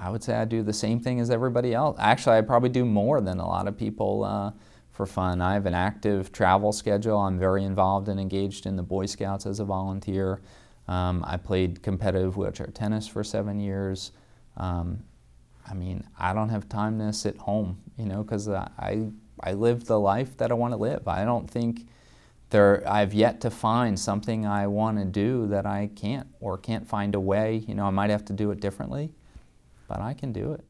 I would say I do the same thing as everybody else. Actually, I probably do more than a lot of people uh, for fun. I have an active travel schedule. I'm very involved and engaged in the Boy Scouts as a volunteer. Um, I played competitive wheelchair tennis for seven years. Um, I mean, I don't have time to sit home, you know, because I, I live the life that I want to live. I don't think there, I've yet to find something I want to do that I can't or can't find a way. You know, I might have to do it differently, but I can do it.